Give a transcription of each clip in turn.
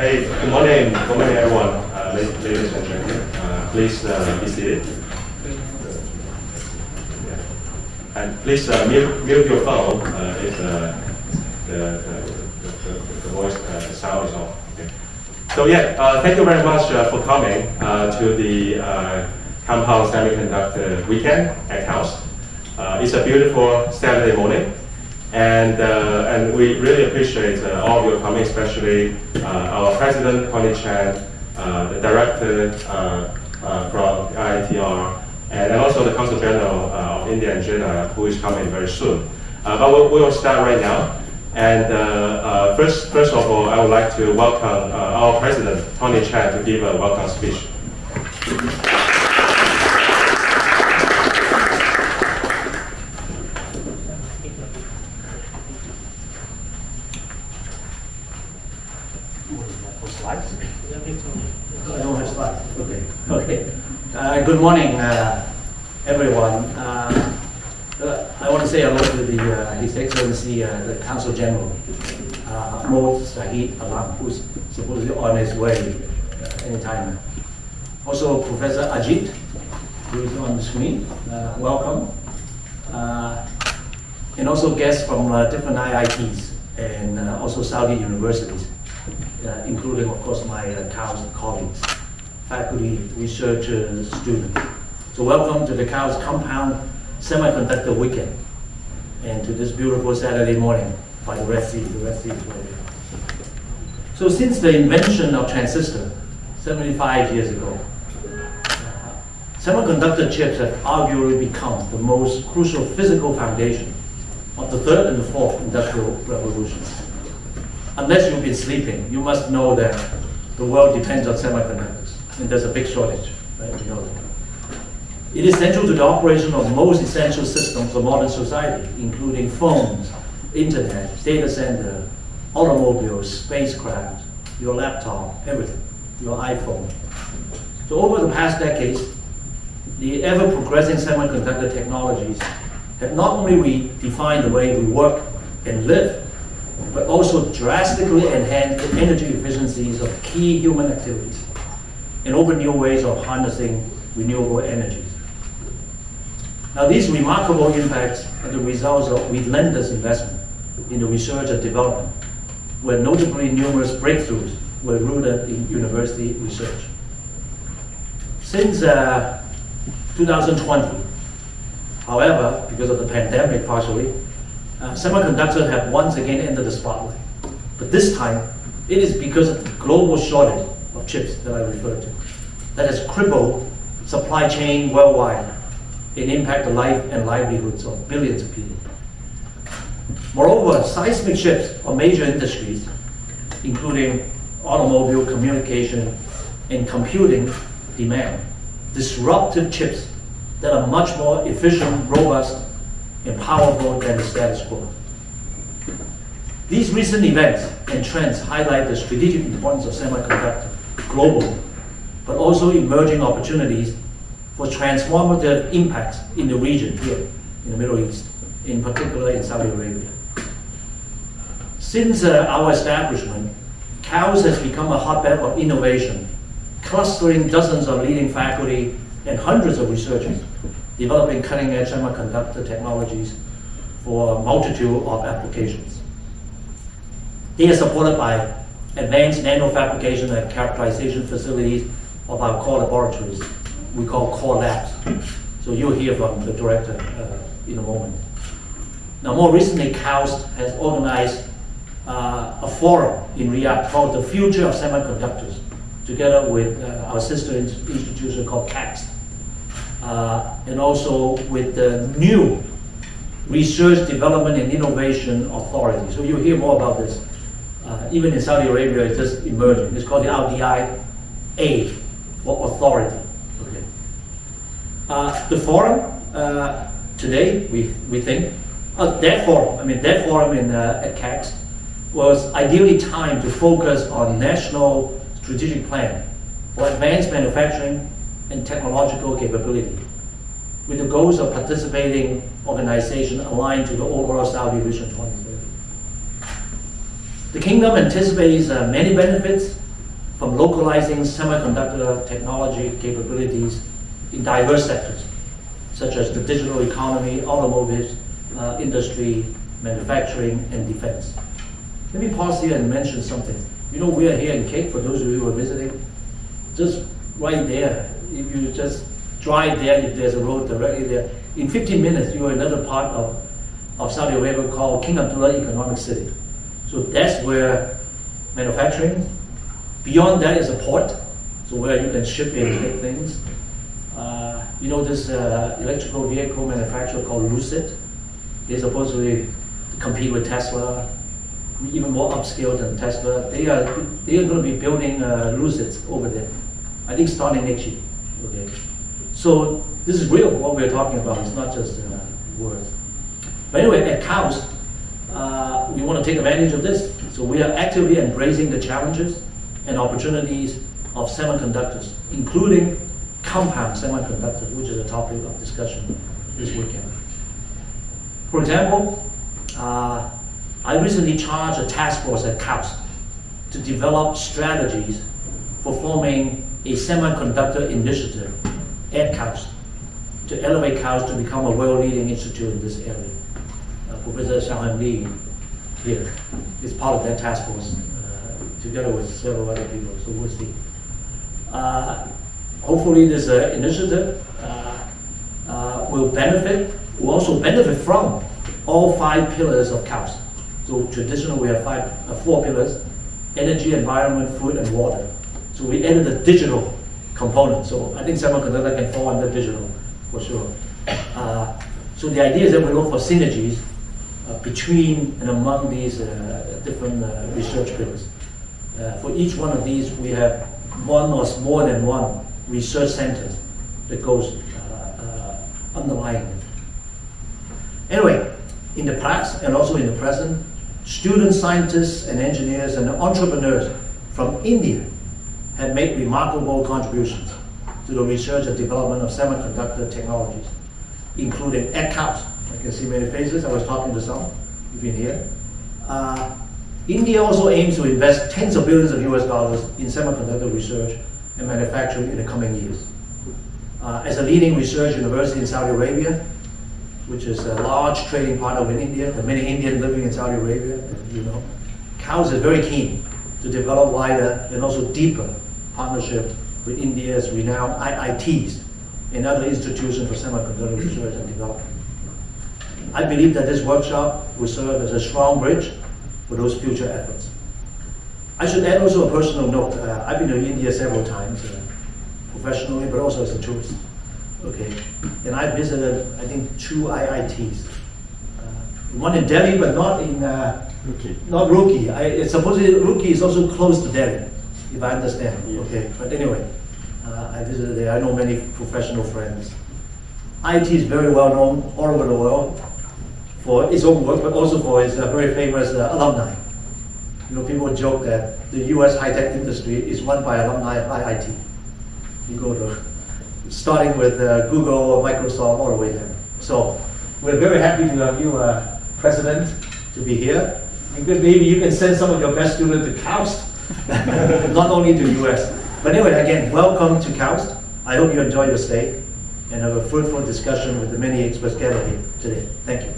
Hey, good morning, good morning, everyone. Uh, ladies and gentlemen, uh, please uh, be seated. Yeah. And please uh, mute, mute your phone uh, if uh, the, the, the, the, voice uh, the sound is off. Okay. So yeah, thank you very much for coming to the Compound Semiconductor Weekend at KAUST. It's a beautiful Saturday morning. And, uh, and we really appreciate uh, all of your coming, especially uh, our president, Tony Chan, uh, the director uh, uh, from IITR, and, also the Consul General of India and China, who is coming very soon. But we'll, we'll start right now. And first, first of all, I would like to welcome our president, Tony Chan, to give a welcome speech. I don't have slides. Okay. Okay. Uh, good morning, uh, everyone. Uh, uh, I want to say hello to the, uh, His Excellency, uh, the Consul General, uh, Mohd Shahid Alam, who's supposedly on his way anytime. Also, Professor Ajit, who is on the screen. Welcome. And also guests from different IITs and also Saudi universities, including, of course, my uh, colleagues, faculty, researchers, students. So welcome to the KAUST Compound Semiconductor Weekend and to this beautiful Saturday morning by the Red Sea. The Red Sea is right here. So since the invention of transistor 75 years ago, Semiconductor chips have arguably become the most crucial physical foundation of the third and the fourth industrial revolutions. Unless you've been sleeping, you must know that the world depends on semiconductors, and there's a big shortage, right? We know that. It is central to the operation of most essential systems of modern society, including phones, internet, data center, automobiles, spacecraft, your laptop, everything, your iPhone. So over the past decades, the ever-progressing semiconductor technologies have not only redefined the way we work and live, but also drastically enhanced the energy efficiencies of key human activities and open new ways of harnessing renewable energies. Now, these remarkable impacts are the results of relentless investment in the research and development, where notably numerous breakthroughs were rooted in university research. Since uh, 2020, however, because of the pandemic partially, uh, semiconductors have once again entered the spotlight. But this time, it is because of the global shortage of chips that I referred to that has crippled supply chain worldwide and impact the life and livelihoods of billions of people. Moreover, seismic shifts of major industries, including automobile, communication, and computing demand disruptive chips that are much more efficient, robust, and powerful than the status quo. These recent events and trends highlight the strategic importance of semiconductor globally, but also emerging opportunities for transformative impacts in the region here in the Middle East, in particular in Saudi Arabia. Since uh, our establishment, KAUST has become a hotbed of innovation, clustering dozens of leading faculty and hundreds of researchers developing cutting-edge semiconductor technologies for a multitude of applications. They are supported by advanced nanofabrication and characterization facilities of our core laboratories, we call core labs. So you'll hear from the director uh, in a moment. Now, more recently, KAUST has organized uh, a forum in Riyadh called the Future of Semiconductors, together with uh, our sister in- institution called KACST, uh, and also with the new Research Development and Innovation Authority. So you'll hear more about this. Uh, even in Saudi Arabia, it's just emerging. It's called the RDI A for authority. Okay. Uh, the forum uh, today, we, we think, uh, that forum, I mean, that forum in, uh, at KACST was ideally timed to focus on national strategic plan for advanced manufacturing and technological capability with the goals of participating organization aligned to the overall Saudi Vision 2030. The kingdom anticipates uh, many benefits from localizing semiconductor technology capabilities in diverse sectors, such as the digital economy, automotive uh, industry, manufacturing, and defense. Let me pause here and mention something. You know, we are here in Cape, for those of you who are visiting, just right there, if you just drive there, if there's a road directly there, in 15 minutes, you are another part of, of Saudi Arabia called King Abdullah Economic City. So that's where manufacturing, beyond that is a port, so where you can ship and big things. Uh, you know this uh, electrical vehicle manufacturer called Lucid? They're supposedly compete with Tesla, even more upscale than Tesla. They are they are going to be building uh, Lucids over there. I think starting next year. Okay, so this is real. What we're talking about. It's not just uh, words. But anyway, at KAUST, uh, we want to take advantage of this. So we are actively embracing the challenges and opportunities of semiconductors, including compound semiconductors, which is a topic of discussion this weekend. For example, uh, I recently charged a task force at KAUST to develop strategies for forming a semiconductor initiative at KAUST to elevate KAUST to become a world-leading institute in this area. Uh, Professor Xiaohang Li here is part of that task force, together with several other people, so we'll see. Uh, hopefully this uh, initiative uh, uh, will benefit, will also benefit from all five pillars of KAUST. So traditionally we have five, uh, four pillars, energy, environment, food, and water. So we added a digital component. So I think semiconductor can fall under digital for sure. So the idea is that we look for synergies between and among these uh, different uh, research pillars. Uh, for each one of these, we have one or more than one research centers that goes underlying it. Anyway, in the past and also in the present, student scientists and engineers and entrepreneurs from India have made remarkable contributions to the research and development of semiconductor technologies, including KAUST. I can see many faces. I was talking to some. You've been here. Uh, India also aims to invest tens of billions of US dollars in semiconductor research and manufacturing in the coming years. Uh, as a leading research university in Saudi Arabia, which is a large trading partner with India, the many Indians living in Saudi Arabia, you know, KAUST is very keen to develop wider and also deeper partnership with India's renowned IITs and other institutions for semiconductor research and development. I believe that this workshop will serve as a strong bridge for those future efforts. I should add also a personal note. Uh, I've been to India several times, uh, professionally, but also as a tourist. Okay, and I visited, I think, two IITs. Uh, one in Delhi, but not in uh, Roorkee. Not Roorkee. I, it's supposedly Roorkee is also close to Delhi, if I understand. Yes. Okay, but anyway, uh, I visited there. I know many professional friends. IIT is very well known all over the world for its own work, but also for its uh, very famous uh, alumni. You know, people joke that the U.S. high-tech industry is run by alumni of IIT. You go to starting with uh, Google or Microsoft all the way there. So we're very happy to have you, uh, President, to be here. Maybe you can send some of your best students to KAUST, not only to US. But anyway, again, welcome to KAUST. I hope you enjoy your stay and have a fruitful discussion with the many experts gathered here today. Thank you.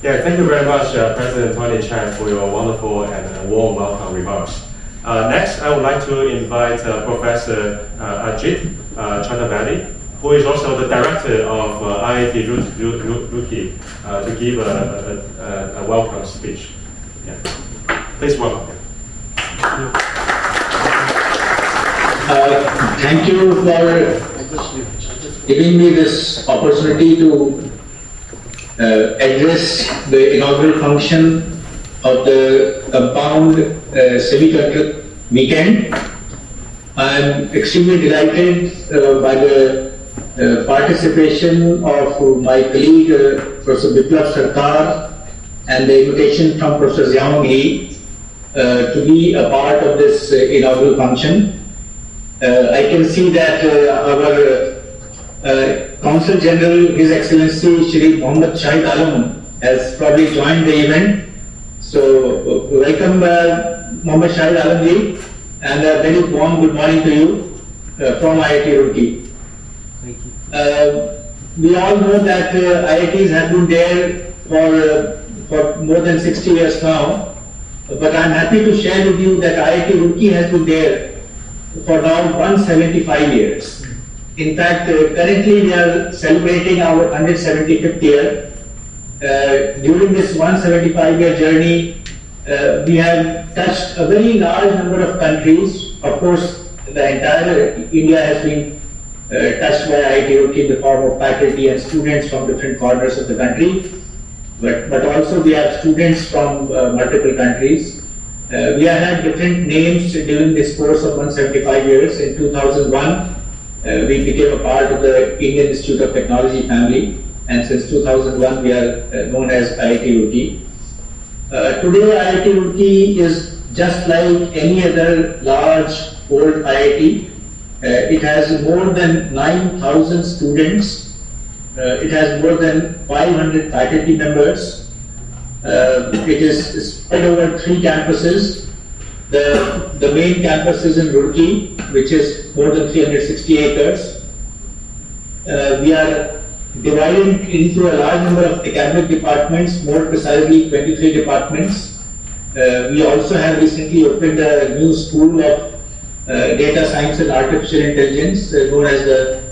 Yeah, thank you very much, uh, President Tony Chan, for your wonderful and uh, warm welcome remarks. Uh, next, I would like to invite uh, Professor uh, Ajit uh, who is also the director of uh, IIT Roorkee, to give a, a, a, welcome speech. Yeah. Please welcome him. thank you for giving me this opportunity to uh, address the inaugural function of the compound uh, semiconductor weekend. I am extremely delighted uh, by the uh, participation of my colleague uh, Professor Biplab Sarkar and the invitation from Professor Xiaohang Li uh, to be a part of this inaugural function. Uh, I can see that uh, our uh, Consul General, His Excellency Shri Mohammad Shahid Alam, has probably joined the event. So, welcome Mohammad Shahid Alam and a very warm good morning to you from IIT Roorkee. Thank you. we all know that IITs have been there for, for more than 60 years now. But I'm happy to share with you that IIT Roorkee has been there for now 175 years. In fact, uh, currently we are celebrating our 175th year. Uh, during this 175 year journey, uh, we have touched a very large number of countries. Of course, the entire India has been uh, touched by IIT Roorkee in the form of faculty and students from different corners of the country but, but also we have students from uh, multiple countries. Uh, we have had different names during this course of 175 years. In 2001, uh, we became a part of the Indian Institute of Technology family, and since 2001, we are uh, known as IIT Roorkee. Uh, today, IIT Roorkee is just like any other large old IIT. Uh, it has more than 9,000 students uh, it has more than 500 faculty members. Uh, it is spread over three campuses. The, the main campus is in Roorkee, which is more than 360 acres. We are divided into a large number of academic departments, more precisely 23 departments. Uh, we also have recently opened a new school of data science and artificial intelligence, uh, known as the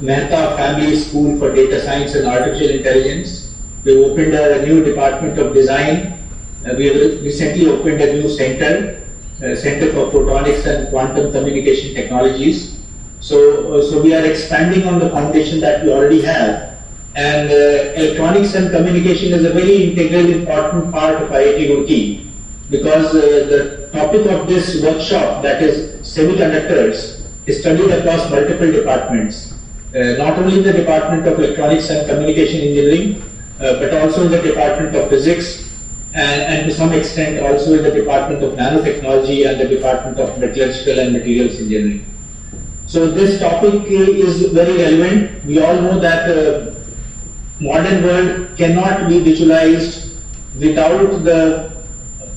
Mehta Family School for Data Science and Artificial Intelligence. We opened a new department of design. Uh, we have recently opened a new center, uh, Center for Photonics and Quantum Communication Technologies. So, uh, so we are expanding on the foundation that we already have. And uh, electronics and communication is a very integral, important part of IIT Roorkee because uh, the topic of this workshop, that is semiconductors, is studied across multiple departments. Uh, not only in the Department of Electronics and Communication Engineering, uh, but also in the Department of Physics, and, and, to some extent also in the Department of Nanotechnology and the Department of Metallurgical and Materials Engineering. So this topic is very relevant. We all know that uh, modern world cannot be visualized without the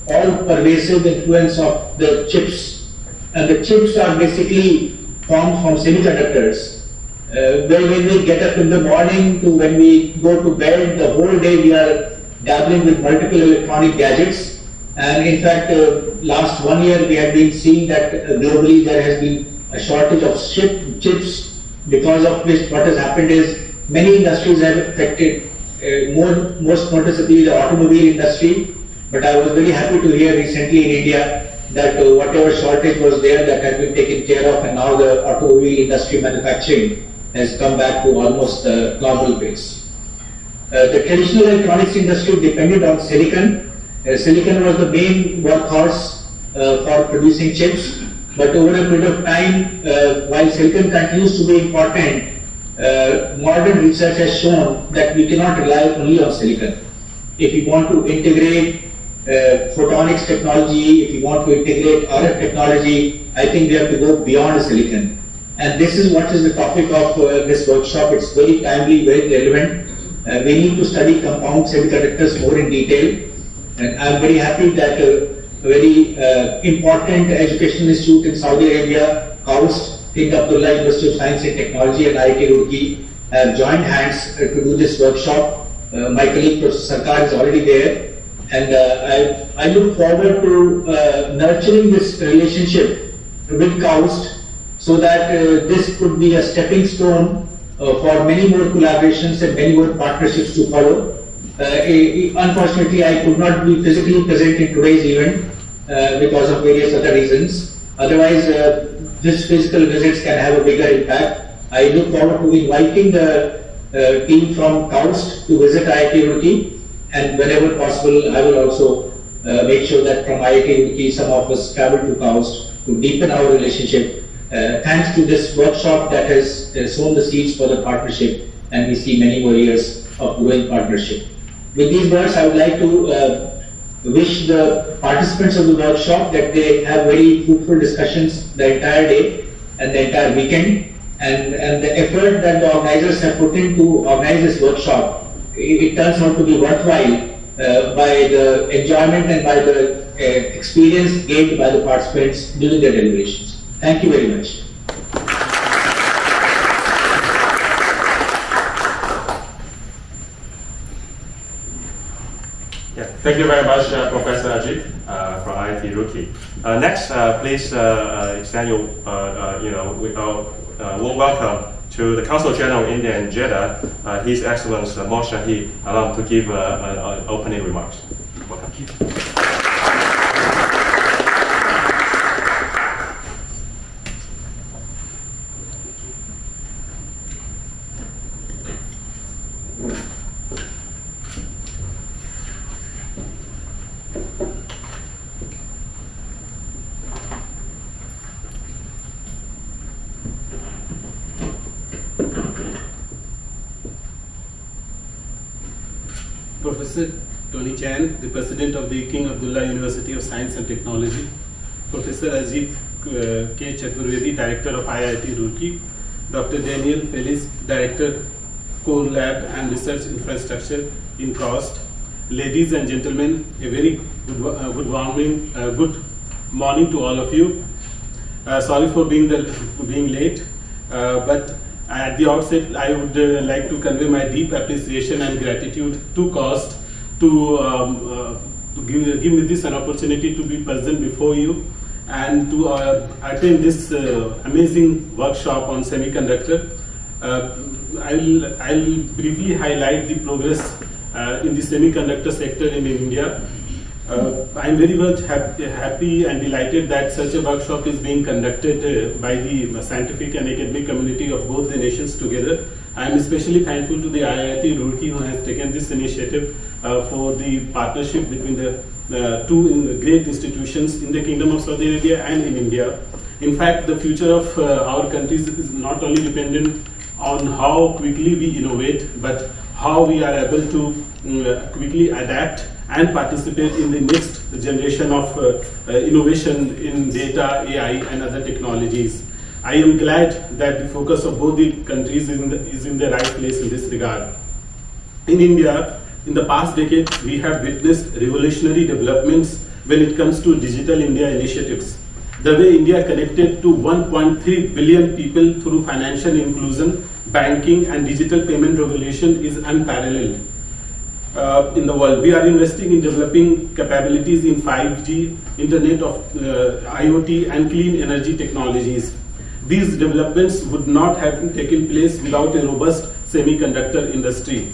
all-pervasive influence of the chips. And the chips are basically formed from semiconductors. Uh, when, when we get up in the morning to when we go to bed, the whole day we are dabbling with multiple electronic gadgets. And in fact, uh, last one year we have been seeing that uh, globally there has been a shortage of chip, chips because of which what has happened is many industries have affected, uh, more, most noticeably the automobile industry. But I was very happy to hear recently in India that uh, whatever shortage was there that had been taken care of and now the automobile industry manufacturing has come back to almost a normal base. Uh, the traditional electronics industry depended on silicon. Uh, silicon was the main workhorse uh, for producing chips, but over a period of time, uh, while silicon continues to be important, uh, modern research has shown that we cannot rely only on silicon. If we want to integrate uh, photonics technology, if you want to integrate RF technology, I think we have to go beyond silicon. And this is what is the topic of uh, this workshop. It's very timely, very relevant. Uh, we need to study compound semiconductors more in detail. And I'm very happy that uh, a very uh, important educational institute in Saudi Arabia, KAUST, King Abdullah University of Science and Technology and IIT Roorkee have joined hands uh, to do this workshop. Uh, my colleague Professor Sarkar is already there. And I, I look forward to nurturing this relationship with KAUST so that uh, this could be a stepping stone uh, for many more collaborations and many more partnerships to follow. Uh, unfortunately, I could not be physically present in today's event because of various other reasons. Otherwise, this physical visits can have a bigger impact. I look forward to inviting the uh, team from KAUST to visit IIT and whenever possible I will also uh, make sure that from IIT Roorkee some of us travel to KAUST to deepen our relationship uh, thanks to this workshop that has sown the seeds for the partnership and we see many more years of growing partnership. With these words, I would like to uh, wish the participants of the workshop that they have very fruitful discussions the entire day and the entire weekend. And, and the effort that the organizers have put in to organize this workshop, it, turns out to be worthwhile uh, by the enjoyment and by the uh, experience gained by the participants during their deliberations. Thank you very much. Yeah, thank you very much, uh, Professor Ajit uh, from IIT Roorkee. Uh, next, uh, please extend your, you know, we, warm welcome to the Consul General of India and Jeddah, His Excellency uh, Shahid Alam, to give opening remarks. Welcome. Chan, the president of the King Abdullah University of Science and Technology, Professor Ajit uh, K. Chaturvedi, director of IIT Roorkee, Dr. Daniel Feliz, director, Core Lab and Research Infrastructure in KAUST. Ladies and gentlemen, a very good, uh, good morning, uh, good morning to all of you. Uh, sorry for being the, being late, uh, but at the outset, I would uh, like to convey my deep appreciation and gratitude to KAUST to, um, uh, to give, give me this an opportunity to be present before you and to uh, attend this uh, amazing workshop on semiconductor. Uh, I'll, I'll briefly highlight the progress uh, in the semiconductor sector in India. Uh, I'm very much happy, happy, and delighted that such a workshop is being conducted by the scientific and academic community of both the nations together. I am especially thankful to the IIT Roorkee who has taken this initiative uh, for the partnership between the uh, two great institutions in the Kingdom of Saudi Arabia and in India. In fact, the future of uh, our countries is not only dependent on how quickly we innovate, but how we are able to uh, quickly adapt and participate in the next generation of uh, uh, innovation in data, AI, and other technologies. I am glad that the focus of both the countries is in the, is in the right place in this regard. In India, in the past decade, we have witnessed revolutionary developments when it comes to digital India initiatives. The way India connected to 1.3 billion people through financial inclusion, banking, and digital payment revolution is unparalleled. Uh, in the world. We are investing in developing capabilities in 5G, Internet of uh, IoT, and clean energy technologies. These developments would not have taken place without a robust semiconductor industry.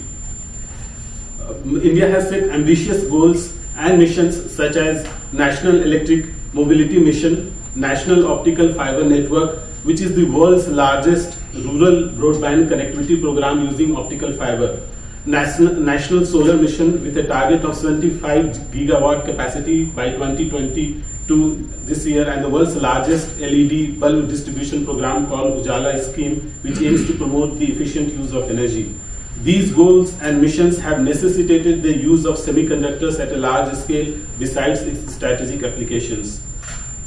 Uh, India has set ambitious goals and missions such as National Electric Mobility Mission, National Optical Fiber Network, which is the world's largest rural broadband connectivity program using optical fiber. National, National Solar Mission with a target of 75 gigawatt capacity by 2020 to this year and the world's largest LED bulb distribution program called Ujala scheme which aims to promote the efficient use of energy. These goals and missions have necessitated the use of semiconductors at a large scale besides its strategic applications.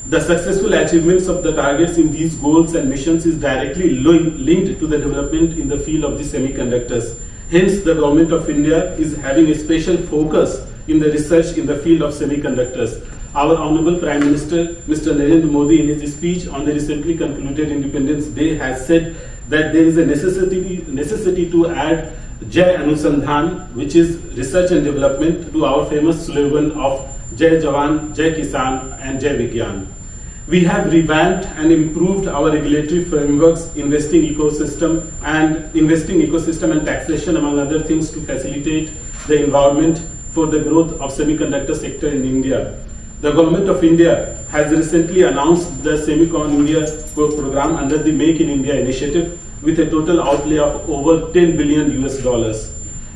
The successful achievements of the targets in these goals and missions is directly linked to the development in the field of the semiconductors. Hence, the government of India is having a special focus in the research in the field of semiconductors. Our Honorable Prime Minister, Mr. Narendra Modi, in his speech on the recently concluded Independence Day, has said that there is a necessity, necessity to add Jai Anusandhan, which is research and development, to our famous slogan of Jai Jawan, Jai Kisan, and Jai Vigyan. We have revamped and improved our regulatory frameworks, investing ecosystem and investing ecosystem and taxation, among other things, to facilitate the environment for the growth of semiconductor sector in India. The government of India has recently announced the Semicon India program under the Make in India initiative with a total outlay of over 10 billion US dollars.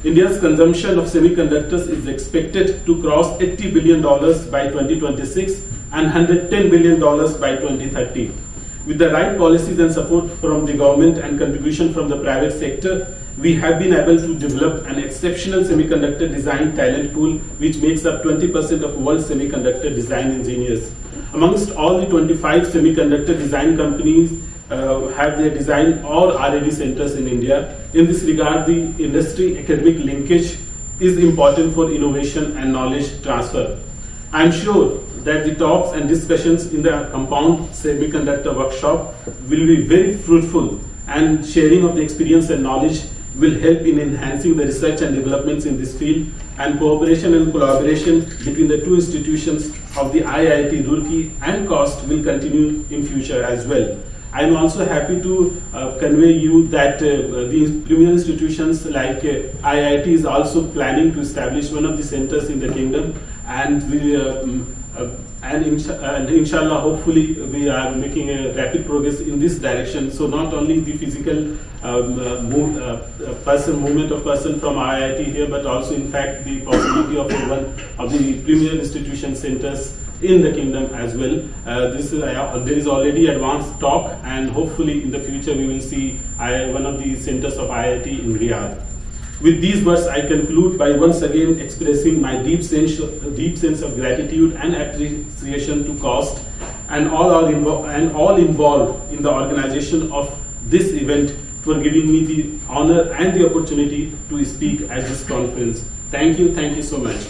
India's consumption of semiconductors is expected to cross 80 billion dollars by 2026 and 110 billion dollars by 2030. With the right policies and support from the government and contribution from the private sector, we have been able to develop an exceptional semiconductor design talent pool which makes up 20% of world semiconductor design engineers. Amongst all the 25 semiconductor design companies uh, have their design or R&D centers in India. In this regard, the industry academic linkage is important for innovation and knowledge transfer. I am sure that the talks and discussions in the compound semiconductor workshop will be very fruitful and sharing of the experience and knowledge will help in enhancing the research and developments in this field and cooperation and collaboration between the two institutions of the IIT Roorkee and KAUST will continue in future as well. I am also happy to uh, convey you that uh, the premier institutions like uh, IIT is also planning to establish one of the centers in the kingdom and we uh, and, insha- and inshallah hopefully we are making a rapid progress in this direction so not only the physical um, uh, move, uh, uh, person movement of person from IIT here but also in fact the possibility of one of the premier institution centers in the kingdom as well. Uh, this is, uh, there is already advanced talk and hopefully in the future we will see I, one of the centers of IIT in Riyadh. With these words, I conclude by once again expressing my deep sense, deep sense of gratitude and appreciation to KAUST and all, invo- and all involved in the organization of this event for giving me the honor and the opportunity to speak at this conference. Thank you, thank you so much.